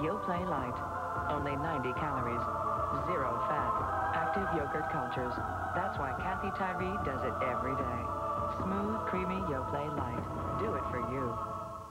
Yoplait Light. Only 90 calories, zero fat, active yogurt cultures. That's why Kathy Tyree does it every day. Smooth, creamy Yoplait Light.